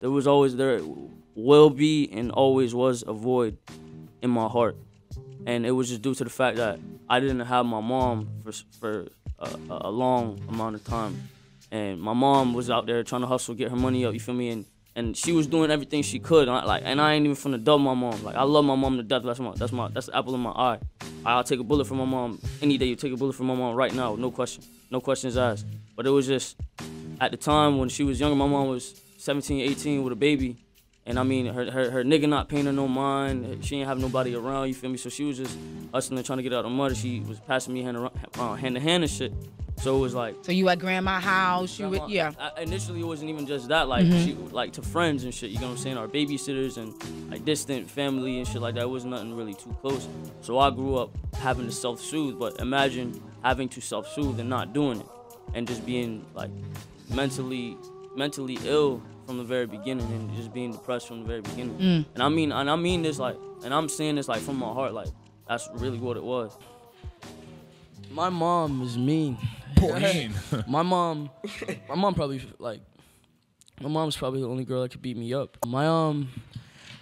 there was always there will be and always was a void in my heart, and it was just due to the fact that I didn't have my mom for for a, a long amount of time, and my mom was out there trying to hustle, get her money up. You feel me? And and she was doing everything she could. And I, like, and I ain't even finna dub my mom. Like, I love my mom to death. That's my, that's my, that's the apple in my eye. I'll take a bullet for my mom any day. You take a bullet for my mom right now, no question, no questions asked. But it was just at the time when she was younger. My mom was 17, 18 with a baby. And I mean, her, her, her nigga not paying her no mind. She ain't have nobody around, you feel me? So she was just hustling, trying to get out of the mud. She was passing me hand, around, uh, hand to hand and shit. So it was like. So you at grandma house? You would, yeah. I, initially, it wasn't even just that. Like, mm-hmm. she, like to friends and shit. You know what I'm saying? Our babysitters and like distant family and shit like that. It was nothing really too close. So I grew up having to self-soothe. But imagine having to self-soothe and not doing it, and just being like mentally, mentally ill from the very beginning, and just being depressed from the very beginning. Mm. And I mean, and I mean this like, and I'm saying this like from my heart. Like, that's really what it was. My mom is mean. Mean. my mom, my mom probably like, my mom's probably the only girl that could beat me up. My um,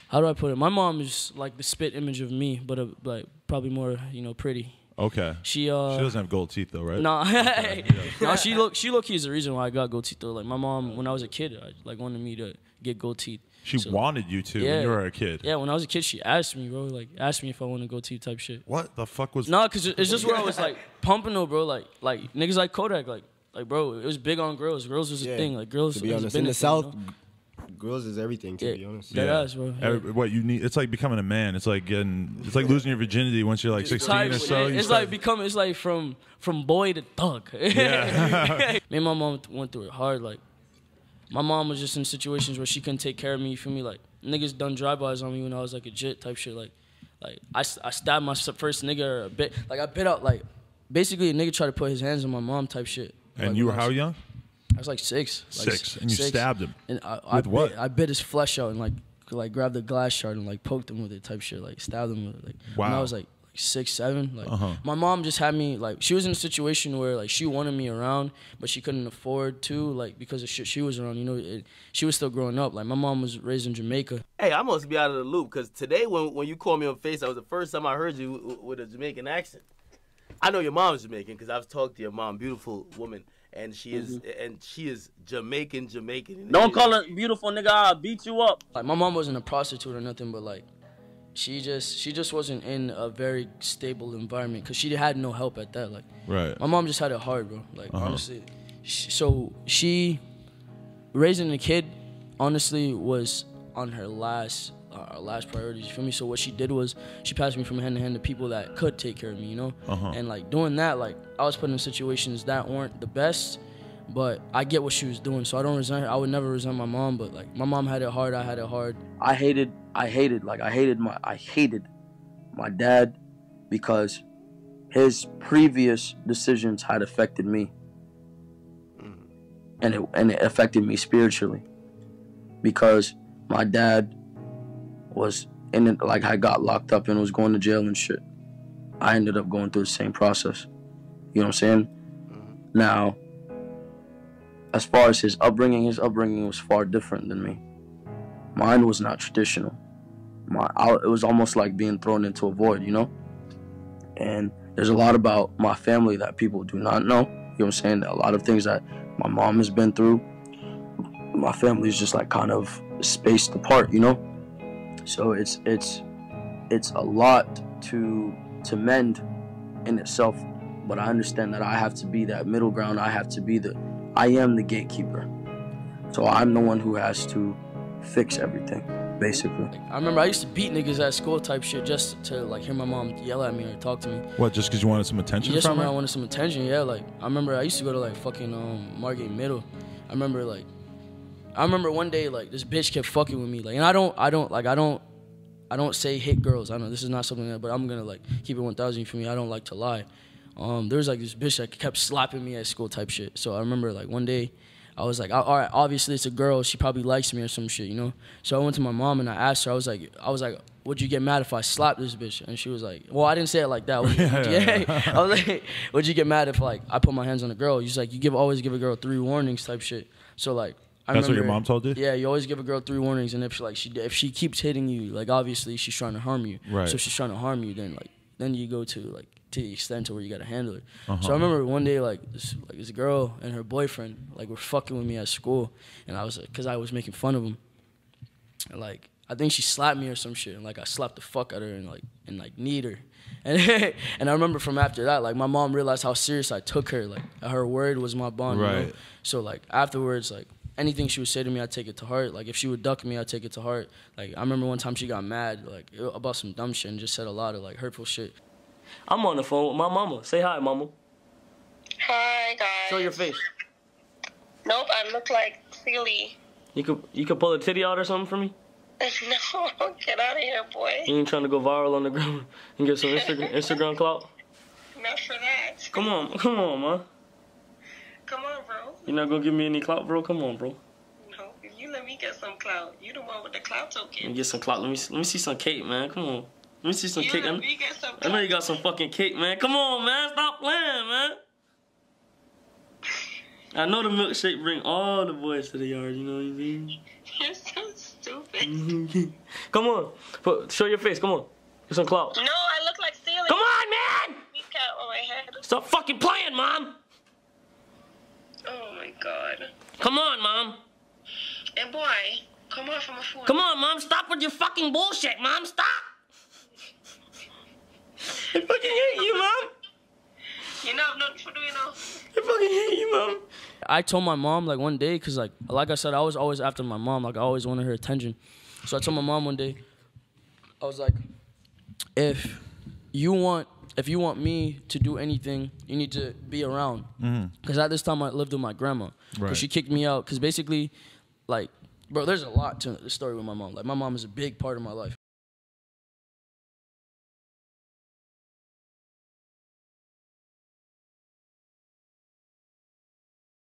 how do I put it? My mom is like the spit image of me, but a, like probably more you know pretty. Okay. She uh. She doesn't have gold teeth though, right? No. Nah. no, she look. She look. He's the reason why I got gold teeth though. Like my mom, when I was a kid, I, like wanted me to get gold teeth. She so, wanted you to yeah, when you were a kid. Yeah, when I was a kid, she asked me, bro. Like, asked me if I want to go to type shit. What the fuck was? No, nah, cause it's just where I was like pumping though, bro. Like, like niggas like Kodak, like, like bro, it was big on girls. Girls was a yeah. thing. Like girls. To be honest, in the South, you know? Girls is everything. To yeah, be honest. Yeah, ass, bro. Yeah. Every, what you need? It's like becoming a man. It's like getting. It's like losing your virginity once you're like 16 or so. It's like becoming. It's like from from boy to thug. Yeah. me and my mom went through it hard. Like, my mom was just in situations where she couldn't take care of me. You feel me? Like niggas done drive-bys on me when I was like a jit type shit. Like, like I, I stabbed my first nigga a bit. Like I bit out like, basically a nigga tried to put his hands on my mom type shit. And like, you were how young? I was like six. Like six, and you six. stabbed him. And I, with I what? Bit, I bit his flesh out and like like grabbed the glass shard and like poked him with it type shit. Like stabbed him with it. Like wow. when I was like six, seven. Like uh-huh. my mom just had me like she was in a situation where like she wanted me around, but she couldn't afford to like because of shit she was around. You know, it, she was still growing up. Like my mom was raised in Jamaica. Hey, I must be out of the loop because today when when you called me on Face, that was the first time I heard you with a Jamaican accent. I know your mom's Jamaican because I've talked to your mom, beautiful woman, and she is mm-hmm. and she is Jamaican, Jamaican. Don't call her beautiful, nigga. I'll beat you up. Like my mom wasn't a prostitute or nothing, but like she just she just wasn't in a very stable environment because she had no help at that. Like, right. My mom just had it hard, bro. Like uh-huh. honestly, she, so she raising a kid, honestly, was on her last uh, last priorities. You feel me? So what she did was she passed me from hand to hand to people that could take care of me, you know. Uh-huh. And like doing that, like I was put in situations that weren't the best, but I get what she was doing, so I don't resent her. I would never resent my mom, but like my mom had it hard. I had it hard. I hated I hated like I hated my I hated my dad because his previous decisions had affected me. And it and it affected me spiritually. Because my dad was in it like I got locked up and was going to jail and shit. I ended up going through the same process. You know what I'm saying? Mm-hmm. Now, as far as his upbringing, his upbringing was far different than me. Mine was not traditional my I, it was almost like being thrown into a void, you know. And there's a lot about my family that people do not know. You know what I'm saying? A lot of things that my mom has been through. My family's just like kind of spaced apart, you know. So it's it's it's a lot to to mend in itself, but I understand that I have to be that middle ground. I have to be the I am the gatekeeper. So I'm the one who has to fix everything basically. I remember I used to beat niggas at school type shit just to like hear my mom yell at me or talk to me. What? Just because you wanted some attention just from her? I wanted some attention. Yeah, like I remember I used to go to like fucking um, Margate Middle. I remember like I remember one day like this bitch kept fucking with me like and I don't I don't like I don't I don't say hit girls. I know this is not something that but I'm gonna like keep it 1,000 for me. I don't like to lie. Um, there was like this bitch that kept slapping me at school type shit. So I remember like one day I was like, all right, obviously it's a girl. She probably likes me or some shit, you know. So I went to my mom and I asked her. I was like, I was like, would you get mad if I slapped this bitch? And she was like, well, I didn't say it like that. Yeah. I was like, would you get mad if like I put my hands on a girl? She's like, you give always give a girl three warnings type shit. So like, I That's what your mom told you? Yeah, you always give a girl three warnings, and if she like she if she keeps hitting you, like obviously she's trying to harm you. Right. So if she's trying to harm you, then like then you go to like to the extent to where you gotta handle it. Uh-huh. So I remember one day like this like this girl and her boyfriend like were fucking with me at school, and I was like, cause I was making fun of them. And, like I think she slapped me or some shit, and like I slapped the fuck out of her and like and like kneed her. And, and I remember from after that, like my mom realized how serious I took her. Like her word was my bond. you know? Right. So like afterwards, like anything she would say to me, I would take it to heart. Like if she would duck me, I would take it to heart. Like I remember one time she got mad, like uh, about some dumb shit, and just said a lot of like hurtful shit. I'm on the phone with my mama. Say hi, mama. Hi guys. Show your face. Nope, I look like silly. You could you could pull a titty out or something for me. no, get out of here, boy. You ain't trying to go viral on the ground and get some Instagram Instagram clout. Not for that. Come on, come on, man. Come on, bro. You're not gonna give me any clout, bro. Come on, bro. No, if you let me get some clout, you the one with the clout Let me token. get some clout. Let me let me see some cake, man. Come on. Let me see some You cake. I let me get some I know you got some fucking cake, man. Come on, man. Stop playing, man. I know the milkshake bring all the boys to the yard. You know what I mean? You're so stupid. Come on, put show your face. Come on, get some clout. No, I look like silly. Come on, man. Cat on my head. Stop fucking playing, mom. Oh my god. Come on, mom. And boy, come on from a phone. Come on, mom. Stop with your fucking bullshit, mom. Stop. I fucking hate you, mom. You know, nothing for doing now. I fucking hate you, mom. I told my mom like one day, cause like like I said, I was always after my mom. Like I always wanted her attention. So I told my mom one day, I was like, if you want if you want me to do anything, you need to be around. Mm-hmm. Cause at this time I lived with my grandma. Right. Cause she kicked me out. Cause basically, like, bro, there's a lot to the story with my mom. Like my mom is a big part of my life.